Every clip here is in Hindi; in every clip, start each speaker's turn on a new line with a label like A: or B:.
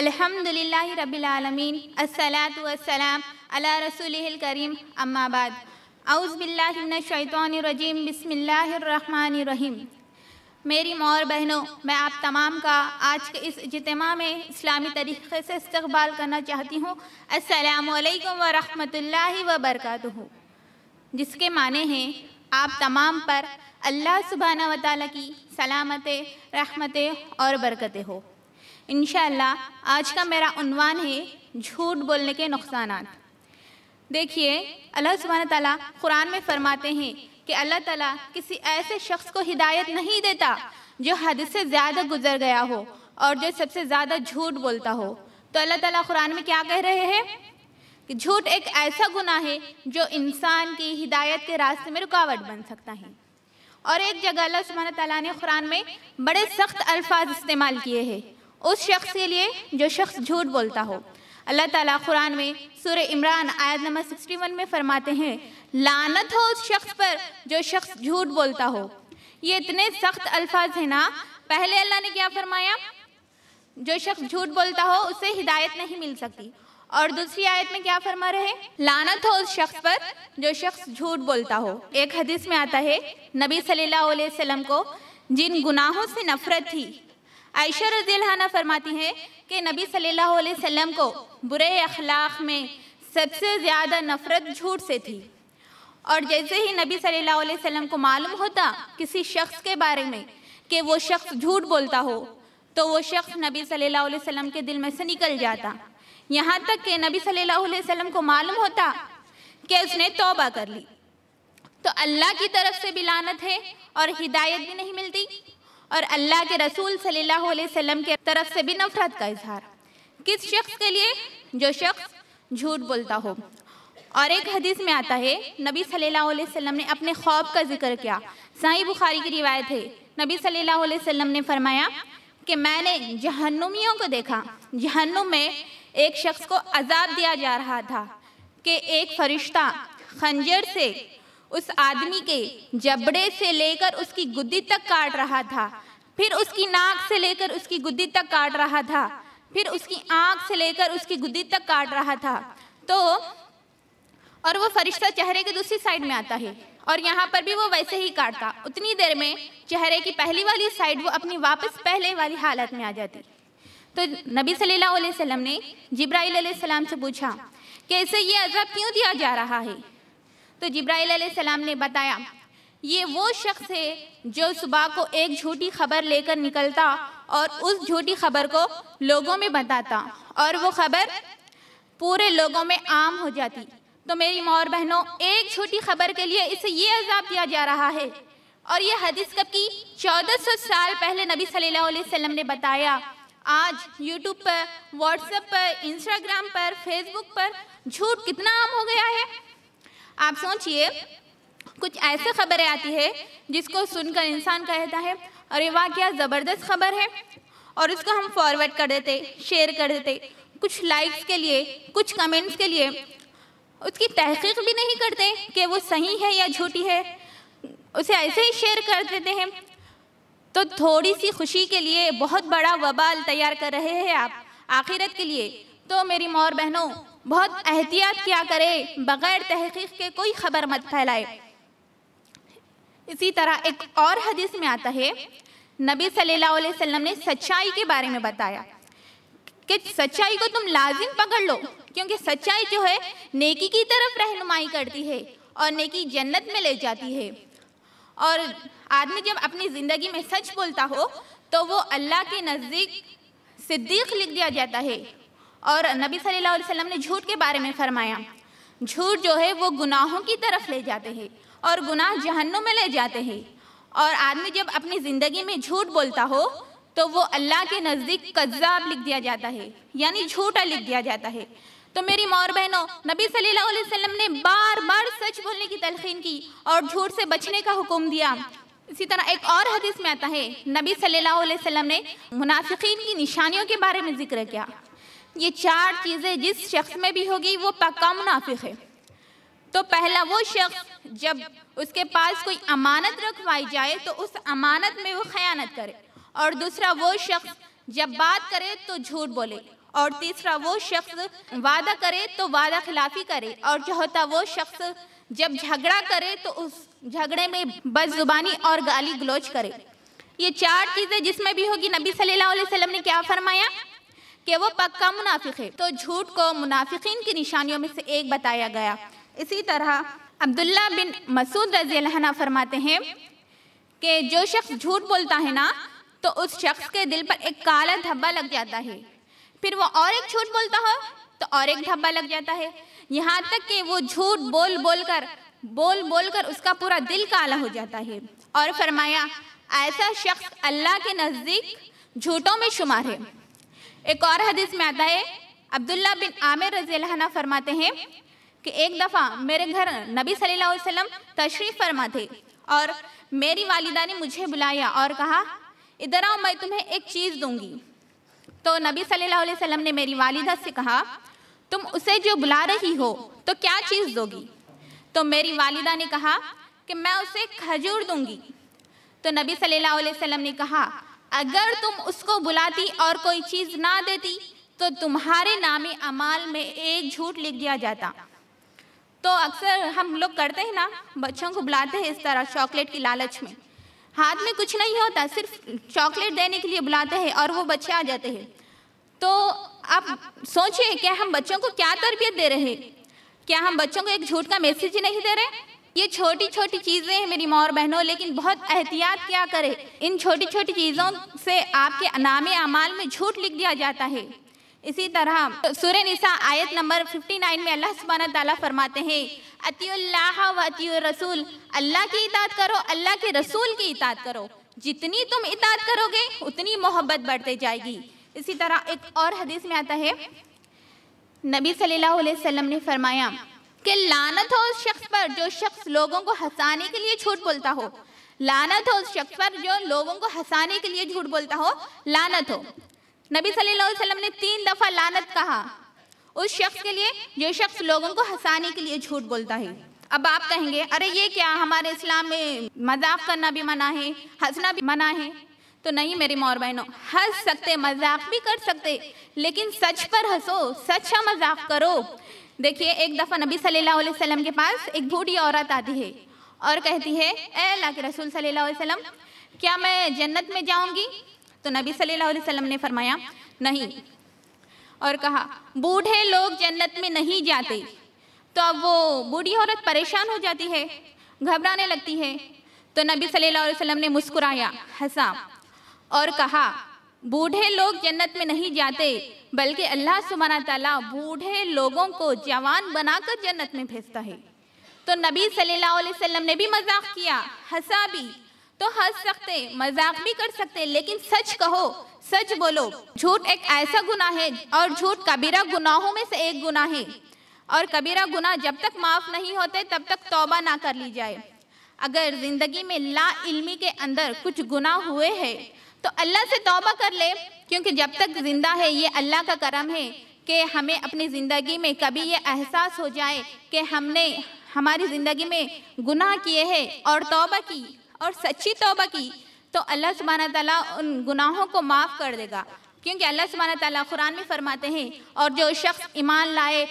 A: अल्हम्दुलिल्लाहि रब्बिल आलमीन अस्सलातु वस्सलाम अला रसूलिहिल करीम अम्मा बाद औज़ बिल्लाहि मिनश शैतानिर रजीम बिस्मिल्लाहिर रहमानिर रहीम मेरी मौर बहनों मैं आप तमाम का आज के इस इज्तिमा में इस्लामी तरीक़े से इस्तकबाल करना चाहती हूँ अस्सलामुअलैकुम व रहमतुल्लाहि व बरकातुहू जिसके माने हैं आप तमाम पर अल्लाह सुबहाना व तआला की सलामत रहमतें और बरकतें हो इन आज का मेरा उन्वान है झूठ बोलने के नुकसान देखिए, अल्लाह सुबहाना ताला कुरान में फरमाते हैं कि अल्लाह ताला किसी ऐसे शख्स को हिदायत नहीं देता जो हद से ज़्यादा गुजर गया हो और जो सबसे ज़्यादा झूठ बोलता हो। तो अल्लाह ताला कुरान में क्या कह रहे हैं? कि झूठ एक ऐसा गुनाह है जो इंसान की हिदायत के रास्ते में रुकावट बन सकता है। और एक जगह अल्लाह सुबहाना ताला ने कुरान में बड़े सख्त अल्फाज इस्तेमाल किए हैं। उस शख्स के लिए जो शख्स झूठ बोलता हो। अल्लाह ताला कुरान में सूर्य इमरान आयत नंबर 61 में फरमाते हैं, लानत हो उस शख्स पर जो शख्स झूठ बोलता हो। ये इतने सख्त अल्फाज हैं ना, पहले अल्लाह ने क्या फरमाया? जो शख्स झूठ बोलता हो, उसे हिदायत नहीं मिल सकती। और दूसरी आयत में क्या फरमा रहे लानत हो उस शख्स पर जो शख्स झूठ बोलता हो। एक हदीस में आता है, नबी सल्लल्लाहु अलैहि वसल्लम को, जिन गुनाहों से नफरत थी आयशा रजील्हाना फरमाती हैं कि नबी सल्लल्लाहु अलैहि वसल्लम को बुरे अखलाक में सबसे ज़्यादा नफ़रत झूठ से थी। और जैसे ही नबी सल्लल्लाहु अलैहि वसल्लम को मालूम होता किसी शख्स के बारे में कि वो शख्स झूठ बोलता हो तो वो शख्स नबी सल्लल्लाहु अलैहि वसल्लम के दिल में से निकल जाता। यहाँ तक कि नबी सल्लल्लाहु अलैहि वसल्लम को मालूम होता कि उसने तौबा कर ली। तो अल्लाह की तरफ़ से भी लानत है और हिदायत भी नहीं मिलती। और अल्लाह के रसूल सल्लल्लाहु अलैहि वसल्लम के तरफ़ से भी नफरत का इजहार। किस शख्स के लिए? जो शख्स झूठ बोलता हो। और एक हदीस में आता है, नबी सल्लल्लाहु अलैहि वसल्लम ने अपने ख्वाब का ज़िक्र किया। सही बुखारी की रिवायत है, नबी सल्लल्लाहु अलैहि वसल्लम ने फरमाया कि मैंने जहन्नुमियों को देखा। जहन्नुम में एक शख्स को अजाब दिया जा रहा था कि एक फरिश्ता खंजर से उस आदमी के जबड़े से लेकर उसकी गुद्दी तक काट रहा था। फिर उसकी नाक से लेकर उसकी गुद्दी तक काट रहा था। फिर उसकी आँख से लेकर उसकी गुद्दी तक काट रहा था। तो और वो फरिश्ता चेहरे के दूसरी साइड में आता है। और यहाँ पर भी वो वैसे ही काटता। उतनी देर में चेहरे की पहली वाली साइड वो अपनी वापस पहले वाली हालत में आ जाती। तो नबी सल्लल्लाहु अलैहि वसल्लम ने जिब्राइल अलैहिस्सलाम से पूछा कि ऐसे ये अजब क्यों दिया जा रहा है? तो जिब्राइल सलाम ने बताया ये वो शख्स है जो सुबह को एक झूठी खबर लेकर निकलता और उस झूठी खबर को लोगों में बताता और वो खबर पूरे लोगों में आम हो जाती। तो मेरी मौर बहनों, एक छोटी खबर के लिए इसे ये अजाब दिया जा रहा है। और ये हदीस कब की? चौदह सौ साल पहले नबी सल्लल्लाहु अलैहि वसल्लम ने बताया। आज यूट्यूब पर व्हाट्सएप पर इंस्टाग्राम पर फेसबुक पर झूठ कितना आम हो गया है? आप सोचिए कुछ ऐसे खबरें आती है जिसको सुनकर इंसान कहता है, अरे वाह, क्या ज़बरदस्त खबर है। और उसको हम फॉरवर्ड कर देते शेयर कर देते, कुछ लाइक्स के लिए, कुछ कमेंट्स के लिए। उसकी तहकीक भी नहीं करते कि वो सही है या झूठी है। उसे ऐसे ही शेयर कर देते हैं। तो थोड़ी सी खुशी के लिए बहुत बड़ा वबाल तैयार कर रहे हैं आप, आखिरत के लिए। तो मेरी मोर बहनों, बहुत एहतियात किया करे, बगैर तहकीक के कोई खबर मत फैलाए। इसी तरह एक और हदीस में आता है, नबी सल्लल्लाहु अलैहि वसल्लम ने सच्चाई के बारे में बताया कि सच्चाई को तुम लाजिम पकड़ लो, क्योंकि सच्चाई जो है, नेकी की तरफ़ रहनुमाई करती है और नेकी जन्नत में ले जाती है। और आदमी जब अपनी ज़िंदगी में सच बोलता हो तो वो अल्लाह के नज़दीक सिद्दीक लिख दिया जाता है। और नबी सल्लल्लाहु अलैहि वसल्लम ने झूठ के बारे में फरमाया। झूठ जो है, वो गुनाहों की तरफ़ ले जाते हैं। और गुनाह जहन्नुम में ले जाते हैं। और आदमी जब अपनी ज़िंदगी में झूठ बोलता हो तो वो अल्लाह के नज़दीक कज्जाब लिख दिया जाता है, यानी झूठा लिख दिया जाता है। तो मेरी मौर बहनों, नबी सल्लल्लाहु अलैहि वसल्लम ने बार बार सच बोलने की तलखीन की और झूठ से बचने का हुक्म दिया। इसी तरह एक और हदीस में आता है, नबी सल्लल्लाहु अलैहि वसल्लम ने मुनाफिकीन की निशानियों के बारे में ज़िक्र किया। ये चार चीज़ें जिस शख्स में भी होगी, वो पक्का मुनाफिक है। तो पहला वो शख्स जब उसके पास कोई अमानत रखवाई जाए तो उस अमानत में वो खयानत करे। और दूसरा वो शख्स जब बात करे तो झूठ बोले। और तीसरा वो शख्स वादा करे तो वादा खिलाफी करे। और चौथा वो शख्स जब झगड़ा करे तो उस झगड़े में बदजुबानी और गाली गलोच करे। ये चार चीज़ें जिसमें भी होगी, नबी सल्लल्लाहु अलैहि वसल्लम ने क्या फरमाया? कि वो पक्का मुनाफिक है। तो झूठ को मुनाफिकीन की निशानियों में से एक बताया गया। इसी तरह अब्दुल्ला बिन मसूद रज़ी अल्लाह फरमाते हैं कि जो शख्स झूठ बोलता है ना तो उस शख्स के दिल पर एक काला धब्बा लग जाता है। फिर वो और एक झूठ बोलता हो तो और एक धब्बा लग जाता है। यहाँ तक कि वो झूठ बोल बोल कर बोल बोल कर उसका पूरा दिल काला हो जाता है। और फरमाया, ऐसा शख्स अल्लाह के नज़दीक झूठों में शुमार है। एक और हदीस में आता है, अब्दुल्ला बिन आमिर रज़ी फरमाते हैं कि एक दफ़ा मेरे घर नबी सल्लल्लाहु अलैहि वसल्लम तशरीफ़ फरमा थे और मेरी वालिदा ने मुझे बुलाया और कहा, इधर आओ, मैं तुम्हें एक चीज़ दूँगी। तो नबी सल्लल्लाहु अलैहि वसल्लम ने मेरी वालिदा से कहा, तुम उसे जो बुला रही हो तो क्या चीज़ दोगी? तो मेरी वालिदा ने कहा कि, मैं उसे खजूर दूँगी। तो नबी सल्लल्लाहु अलैहि वसल्लम ने कहा, अगर तुम उसको बुलाती और कोई चीज़ ना देती तो तुम्हारे नाम अमाल में एक झूठ लिख दिया जाता। तो अक्सर हम लोग करते हैं ना, बच्चों को बुलाते हैं इस तरह चॉकलेट की लालच में। हाथ में कुछ नहीं होता, सिर्फ़ चॉकलेट देने के लिए बुलाते हैं और वो बच्चे आ जाते हैं। तो आप सोचिए, क्या हम बच्चों को क्या तरबियत दे रहे हैं? क्या हम बच्चों को एक झूठ का मैसेज ही नहीं दे रहे? ये छोटी छोटी चीज़ें हैं मेरी माँ और बहनों, लेकिन बहुत एहतियात क्या करें? इन छोटी छोटी चीज़ों से आपके नाम अमाल में झूठ लिख दिया जाता है। इसी तरह सूर्य निसा आयत नंबर 59 में अल्लाह सुबहाना ताला फरमाते हैं, अतिउल्लाह व अतिउ रसूल अल्लाह की इतात करो, अल्लाह के रसूल की इतात करो। जितनी तुम इतात करोगे, उतनी मोहब्बत बढ़ते जाएगी। इसी तरह एक और हदीस में आता है, नबी सल्लल्लाहु अलैहि वसल्लम ने फरमाया कि लानत हो उस शख्स पर जो शख्स लोगों को हंसाने के लिए झूठ बोलता हो। लानत हो उस शख्स पर जो लोगों को हंसाने के लिए झूठ बोलता हो, लानत हो। नबी सल्लल्लाहु अलैहि वसल्लम ने तीन दफ़ा लानत कहा। उस शख्स के लिए, जो शख्स लोगों को हंसाने के लिए झूठ बोलता है। अब आप कहेंगे, अरे ये क्या, हमारे इस्लाम में मज़ाक करना भी मना है, हंसना भी मना है? तो नहीं मेरी मोर बहनों, हंस सकते, मज़ाक भी कर सकते, लेकिन सच पर हंसो, सच्चा मज़ाक करो। देखिए, एक दफ़ा नबी सल्लल्लाहु अलैहि वसल्लम के पास एक बूढ़ी औरत आती है और कहती है, ए अल्लाह के रसूल सल्लल्लाहु अलैहि वसल्लम, क्या मैं जन्नत में जाऊँगी? तो नबी सल्लल्लाहु अलैहि वसल्लम ने फरमाया, नहीं। और कहा, बूढ़े लोग जन्नत में नहीं जाते तो अब वो बूढ़ी औरत परेशान हो जाती है, घबराने लगती है। तो नबी सल्लल्लाहु अलैहि वसल्लम ने मुस्कुराया, हंसा और कहा, बूढ़े लोग जन्नत में नहीं जाते, बल्कि अल्लाह सुबहाना ताला बूढ़े लोगों को जवान बनाकर जन्नत में भेजता है। तो नबी सल्लल्लाहु अलैहि वसल्लम ने भी मज़ाक किया, हंसा भी। तो हंस सकते, मज़ाक भी कर सकते, लेकिन सच कहो, सच बोलो, झूठ एक ऐसा गुना है और झूठ कबीरा गुनाहों में से एक गुना है। और कबीरा गुना जब तक माफ़ नहीं होते, तब तक तौबा ना कर ली जाए। अगर ज़िंदगी में ला इल्मी के अंदर कुछ गुना हुए हैं तो अल्लाह से तौबा कर ले, क्योंकि जब तक ज़िंदा है, ये अल्लाह का करम है कि हमें अपनी ज़िंदगी में कभी ये एहसास हो जाए कि हमने हमारी ज़िंदगी में गुनाह किए हैं और तौबा की। और सच्ची तौबा की तो अल्लाह सुबहाना ताला उन गुनाहों को माफ़ कर देगा। क्योंकि अल्लाह सुबहाना ताला कुरान में फरमाते हैं, और जो शख्स ईमान लाए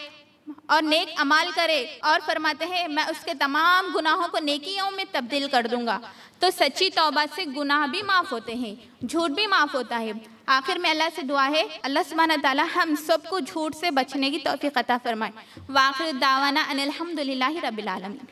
A: और नेक अमाल करे और फरमाते हैं, मैं उसके तमाम गुनाहों को नेकियों में तब्दील कर दूँगा। तो सच्ची तौबा से गुनाह भी माफ़ होते हैं, झूठ भी माफ़ होता है। आखिर में अल्लाह से दुआ है, अल्लाह सुबहाना ताला हम सबको झूठ से बचने की तौफीक अता फरमाए। वाखिर दावाना अनिलहमदिल्ला रबिल आलमीन।